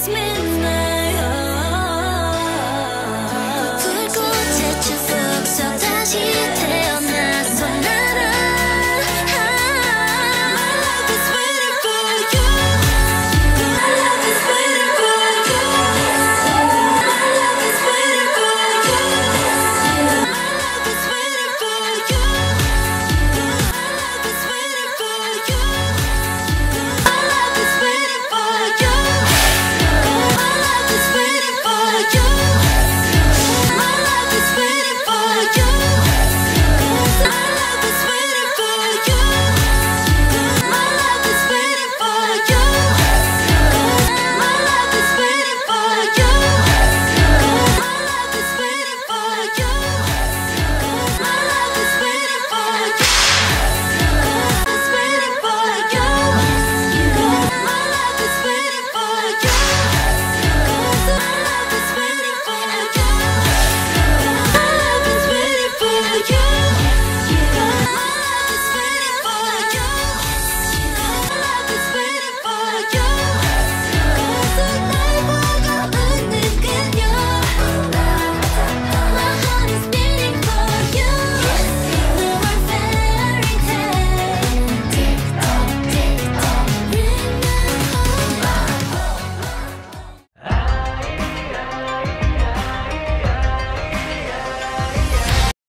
wise meant